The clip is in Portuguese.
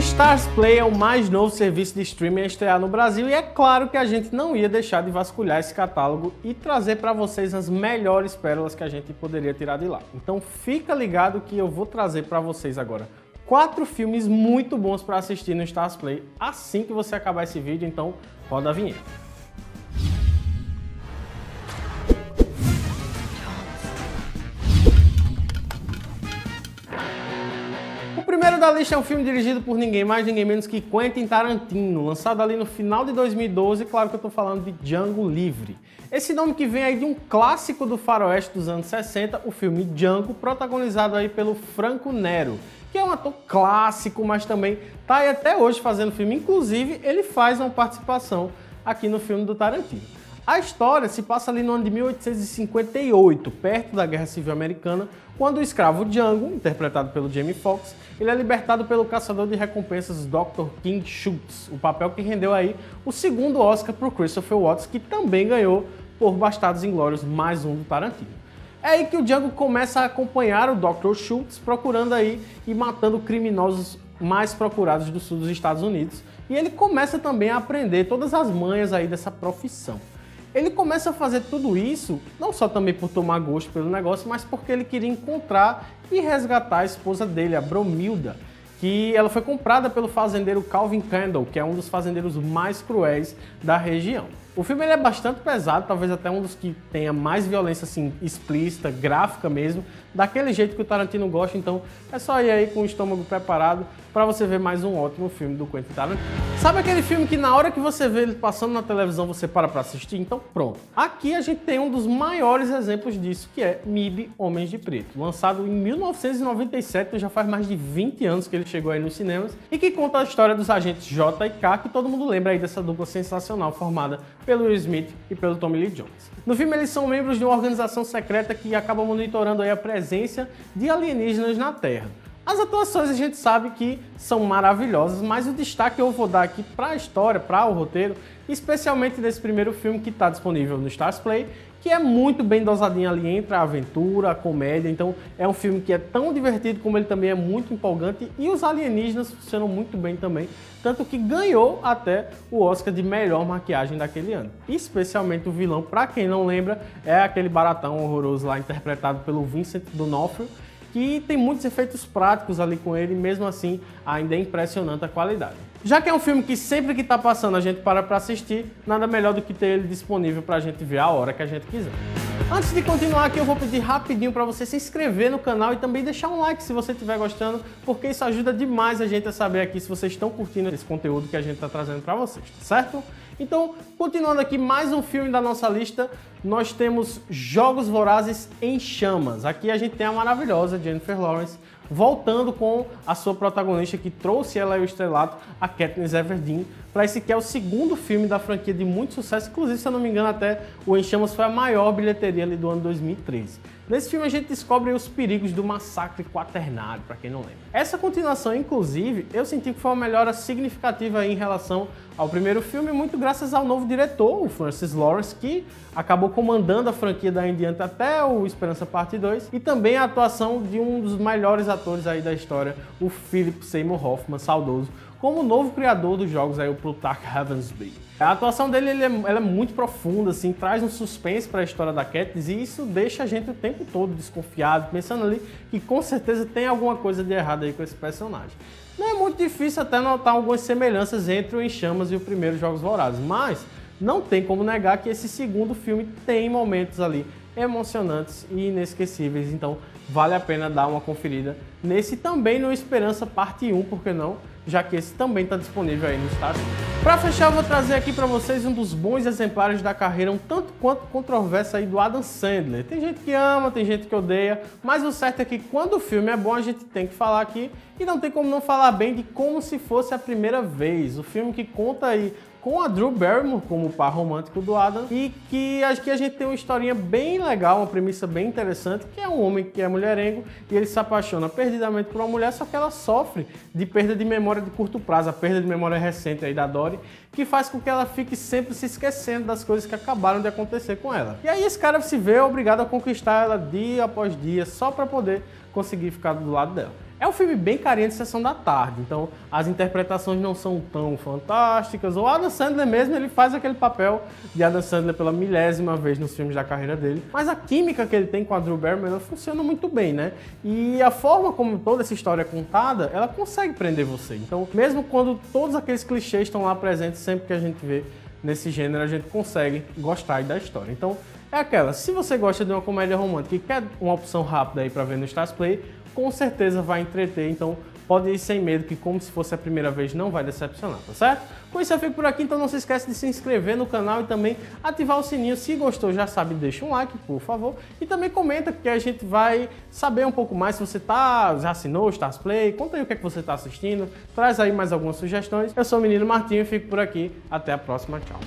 Stars Play é o mais novo serviço de streaming a estrear no Brasil e é claro que a gente não ia deixar de vasculhar esse catálogo e trazer para vocês as melhores pérolas que a gente poderia tirar de lá. Então fica ligado que eu vou trazer para vocês agora quatro filmes muito bons para assistir no Stars Play assim que você acabar esse vídeo, então roda a vinheta. Da lista é um filme dirigido por ninguém mais, ninguém menos que Quentin Tarantino, lançado ali no final de 2012, claro que eu estou falando de Django Livre. Esse nome que vem aí de um clássico do faroeste dos anos 60, o filme Django, protagonizado aí pelo Franco Nero, que é um ator clássico, mas também está aí até hoje fazendo filme. Inclusive, ele faz uma participação aqui no filme do Tarantino. A história se passa ali no ano de 1858, perto da Guerra Civil Americana, quando o escravo Django, interpretado pelo Jamie Foxx, ele é libertado pelo caçador de recompensas Dr. King Schultz, o papel que rendeu aí o segundo Oscar para o Christopher Watts, que também ganhou por Bastardos Inglórios, mais um do Tarantino. É aí que o Django começa a acompanhar o Dr. Schultz, procurando aí e matando criminosos mais procurados do sul dos Estados Unidos. E ele começa também a aprender todas as manhas aí dessa profissão. Ele começa a fazer tudo isso, não só também por tomar gosto pelo negócio, mas porque ele queria encontrar e resgatar a esposa dele, a Bromilda, que ela foi comprada pelo fazendeiro Calvin Candle, que é um dos fazendeiros mais cruéis da região. O filme é bastante pesado, talvez até um dos que tenha mais violência assim, explícita, gráfica mesmo, daquele jeito que o Tarantino gosta, então é só ir aí com o estômago preparado para você ver mais um ótimo filme do Quentin Tarantino. Sabe aquele filme que na hora que você vê ele passando na televisão você para para assistir? Então pronto. Aqui a gente tem um dos maiores exemplos disso, que é MIB Homens de Preto, lançado em 1997, então já faz mais de 20 anos que ele chegou aí nos cinemas, e que conta a história dos agentes J e K, que todo mundo lembra aí dessa dupla sensacional formada pelo Will Smith e pelo Tommy Lee Jones. No filme eles são membros de uma organização secreta que acaba monitorando a presença de alienígenas na Terra. As atuações a gente sabe que são maravilhosas, mas o destaque eu vou dar aqui para a história, para o roteiro, especialmente desse primeiro filme que está disponível no Stars Play que é muito bem dosadinho ali entre a aventura, a comédia. Então é um filme que é tão divertido como ele também é muito empolgante e os alienígenas funcionam muito bem também, tanto que ganhou até o Oscar de melhor maquiagem daquele ano. Especialmente o vilão, para quem não lembra, é aquele baratão horroroso lá interpretado pelo Vincent D'Onofrio que tem muitos efeitos práticos ali com ele, mesmo assim ainda é impressionante a qualidade. Já que é um filme que sempre que está passando a gente para para assistir, nada melhor do que ter ele disponível para a gente ver a hora que a gente quiser. Antes de continuar aqui, eu vou pedir rapidinho para você se inscrever no canal e também deixar um like se você estiver gostando, porque isso ajuda demais a gente a saber aqui se vocês estão curtindo esse conteúdo que a gente está trazendo para vocês, tá certo? Então, continuando aqui, mais um filme da nossa lista, nós temos Jogos Vorazes em Chamas. Aqui a gente tem a maravilhosa Jennifer Lawrence, voltando com a sua protagonista que trouxe ela ao estrelato, a Katniss Everdeen, para esse que é o segundo filme da franquia de muito sucesso, inclusive, se eu não me engano, até o Em Chamas foi a maior bilheteria ali do ano 2013. Nesse filme a gente descobre os perigos do massacre quaternário, para quem não lembra. Essa continuação, inclusive, eu senti que foi uma melhora significativa em relação ao primeiro filme, muito graças ao novo diretor, o Francis Lawrence, que acabou comandando a franquia daí em diante até o Esperança Parte 2, e também a atuação de um dos melhores atores aí da história, o Philip Seymour Hoffman, saudoso, como novo criador dos jogos aí, o Plutarch Heavensby. A atuação dele é, ela é muito profunda, assim, traz um suspense para a história da Katniss e isso deixa a gente o tempo todo desconfiado, pensando ali que com certeza tem alguma coisa de errado aí com esse personagem. Não é muito difícil até notar algumas semelhanças entre o Em Chamas e o primeiro Jogos Vorazes, mas não tem como negar que esse segundo filme tem momentos ali emocionantes e inesquecíveis, então vale a pena dar uma conferida nesse também no Esperança Parte 1, por que não? Já que esse também está disponível aí no Star. Para fechar, eu vou trazer aqui para vocês um dos bons exemplares da carreira, um tanto quanto controversa aí do Adam Sandler. Tem gente que ama, tem gente que odeia, mas o certo é que quando o filme é bom, a gente tem que falar aqui e não tem como não falar bem de como se fosse a primeira vez. O filme que conta aí com a Drew Barrymore como par romântico do Adam e que acho que a gente tem uma historinha bem legal, uma premissa bem interessante, que é um homem que é mulherengo e ele se apaixona perdidamente por uma mulher, só que ela sofre de perda de memória de curto prazo, a perda de memória recente aí da Dory, que faz com que ela fique sempre se esquecendo das coisas que acabaram de acontecer com ela. E aí esse cara se vê obrigado a conquistar ela dia após dia só para poder conseguir ficar do lado dela. É um filme bem carinha de sessão da tarde, então as interpretações não são tão fantásticas. O Adam Sandler mesmo, ele faz aquele papel de Adam Sandler pela milésima vez nos filmes da carreira dele. Mas a química que ele tem com a Drew Barrymore funciona muito bem, né? E a forma como toda essa história é contada, ela consegue prender você. Então, mesmo quando todos aqueles clichês estão lá presentes, sempre que a gente vê nesse gênero, a gente consegue gostar da história. Então, é aquela, se você gosta de uma comédia romântica e quer uma opção rápida aí para ver no Stars Play, com certeza vai entreter, então pode ir sem medo que como se fosse a primeira vez não vai decepcionar, tá certo? Com isso eu fico por aqui, então não se esquece de se inscrever no canal e também ativar o sininho. Se gostou, já sabe, deixa um like, por favor. E também comenta, porque a gente vai saber um pouco mais se você tá, já assinou o Stars Play, conta aí o que é que você está assistindo, traz aí mais algumas sugestões. Eu sou o Menino Martinho e fico por aqui. Até a próxima, tchau.